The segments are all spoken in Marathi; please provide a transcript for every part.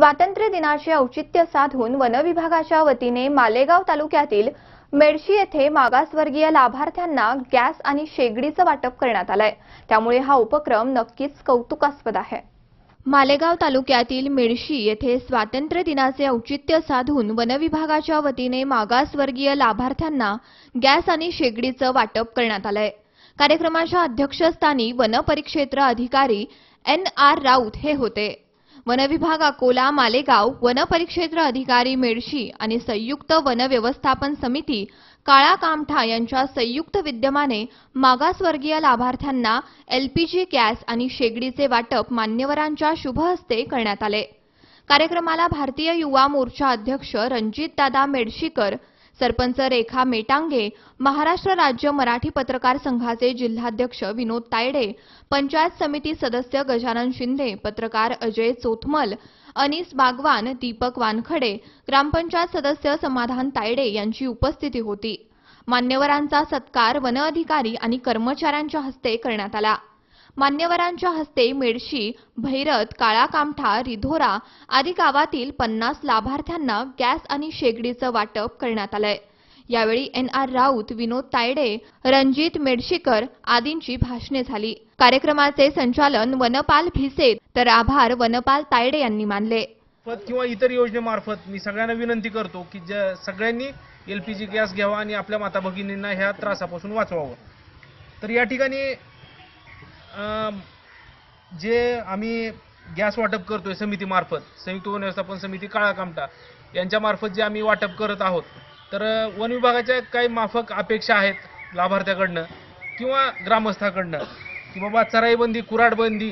स्वातंत्र्य दिनाचे औचित्य साधून वनविभागाच्या वतीने मालेगाव तालुक्यातील मेडशी येथे मागासवर्गीय लाभार्थ्यांना गॅस आणि शेगडीचं वाटप करण्यात आलंय. त्यामुळे हा उपक्रम नक्कीच कौतुकास्पद आहे. मालेगाव तालुक्यातील मेडशी येथे स्वातंत्र्य दिनाचे औचित्य साधून वनविभागाच्या वतीने मागासवर्गीय लाभार्थ्यांना गॅस आणि शेगडीचं वाटप करण्यात आलंय. कार्यक्रमाच्या अध्यक्षस्थानी वनपरिक्षेत्र अधिकारी एन आर राऊत हे होते. वनविभाग अकोला मालेगाव वनपरिक्षेत्र अधिकारी मेडशी आणि संयुक्त वनव्यवस्थापन समिती काळा कामठा यांच्या संयुक्त विद्यमाने मागासवर्गीय लाभार्थ्यांना एलपीजी गॅस आणि शेगडीचे वाटप मान्यवरांच्या शुभहस्ते करण्यात आले. कार्यक्रमाला भारतीय युवा मोर्चा अध्यक्ष रणजितदादा मेडशीकर सरपंच रेखा मेटांगे महाराष्ट्र राज्य मराठी पत्रकार संघाचे जिल्हाध्यक्ष विनोद तायडे पंचायत समिती सदस्य गजानन शिंदे पत्रकार अजय चोथमल अनिस बागवान दीपक वानखडे ग्रामपंचायत सदस्य समाधान तायडे यांची उपस्थिती होती. मान्यवरांचा सत्कार वन अधिकारी आणि कर्मचाऱ्यांच्या हस्ते करण्यात आला. मान्यवरांच्या हस्ते मेडशी भैरत काळा कामठा रिधोरा आदी गावातील पन्नास लाभार्थ्यांना गॅस आणि शेगडीचं वाटप करण्यात आलंय. यावेळी एन आर राऊत विनोद तायडे रणजित मेडशीकर आदींची भाषणे झाली. कार्यक्रमाचे संचालन वनपाल भिसे तर आभार वनपाल तायडे यांनी मानले. किंवा इतर योजनेमार्फत मी सगळ्यांना विनंती करतो की ज्या सगळ्यांनी एल पी जी गॅस घ्यावा आणि आपल्या माता भगिनींना ह्या त्रासापासून वाचवावं. तर या ठिकाणी जे आम्ही गॅस वाटप करतोय समितीमार्फत संयुक्त वन व्यवस्थापन समिती काळा कामटा यांच्यामार्फत जे आम्ही वाटप करत आहोत तर वन विभागाच्या काही माफक अपेक्षा आहेत लाभार्थ्याकडनं किंवा ग्रामस्थाकडनं की बाबा चराईबंदी कुराडबंदी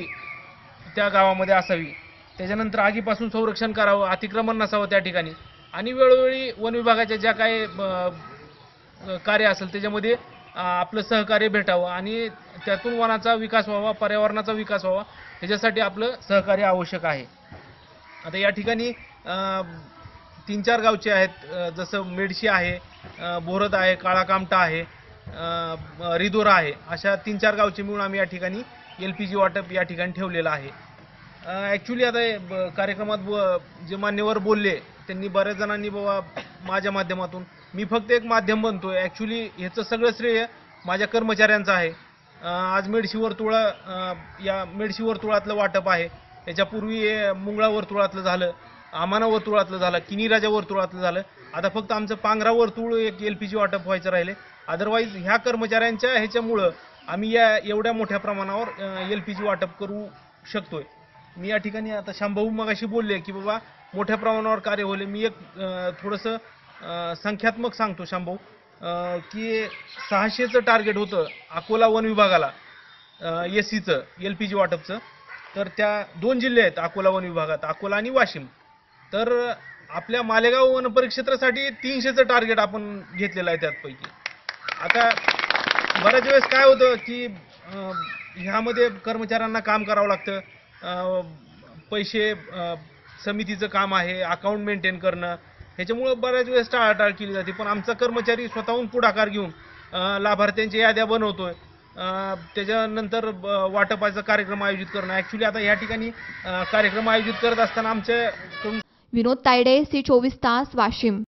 त्या गावामध्ये असावी. त्याच्यानंतर आगीपासून संरक्षण करावं अतिक्रमण नसावं त्या ठिकाणी. आणि वेळोवेळी वन विभागाच्या ज्या काही कार्य असेल त्याच्यामध्ये आपलं सहकार्य भेटावं आणि त्यातून वनाचा विकास व्हावा पर्यावरणाचा विकास व्हावा ह्याच्यासाठी आपलं सहकार्य आवश्यक आहे. आता या ठिकाणी तीन चार गावचे आहेत. जसं मेडशी आहे बोरद आहे काळाकामटा आहे रिदोरा आहे. अशा तीन चार गावचे मिळून आम्ही या ठिकाणी एल पी जी वाटप या ठिकाणी ठेवलेलं आहे. ॲक्च्युली आता हे ब- कार्यक्रमात ब- जे मान्यवर बोलले त्यांनी बऱ्याच जणांनी बाबा माझ्या माध्यमातून मी फक्त एक माध्यम बनतोय. ॲक्च्युली ह्याचं सगळं श्रेय माझ्या कर्मचाऱ्यांचं आहे. आज मेडशी वर्तुळा या मेडशी वर्तुळातलं वाटप आहे. याच्यापूर्वी मुंगळा वर्तुळातलं झालं आमाना वर्तुळातलं झालं किनीराजा वर्तुळातलं झालं. आता फक्त आमचं पांघरा वर्तुळ एक एल पी जी वाटप व्हायचं राहिले. अदरवाईज ह्या कर्मचाऱ्यांच्या ह्याच्यामुळं आम्ही या एवढ्या मोठ्या प्रमाणावर एल पी जी वाटप करू शकतोय. मी या ठिकाणी आता शांभाऊ मगाशी बोलले की बाबा मोठ्या प्रमाणावर कार्य होले मी एक थोडंसं संख्यात्मक सांगतो शांभाऊ. की सहाशेचं टार्गेट होतं अकोला वन विभागाला एस सीचं एल पी जी वाटपचं. तर त्या दोन जिल्हे आहेत अकोला वन विभागात अकोला आणि वाशिम. तर आपल्या मालेगाव वन परिक्षेत्रासाठी तीनशेचं टार्गेट आपण घेतलेलं आहे त्यातपैकी आता बऱ्याच वेळेस काय होतं की ह्यामध्ये कर्मचाऱ्यांना काम करावं लागतं. पैसे समितीचं काम आहे अकाउंट मेंटेन करणं ह्याच्यामुळं बऱ्याच वेळेस टाळाटाळ केली जाते. पण आमचा कर्मचारी स्वतःहून पुढाकार घेऊन लाभार्थ्यांच्या याद्या बनवतोय. आहे त्याच्यानंतर ब- वाटपाचा कार्यक्रम आयोजित करणं. ॲक्च्युली आता या ठिकाणी कार्यक्रम आयोजित करत असताना आमच्या विनोद तायडे सी चोवीस तास वाशिम.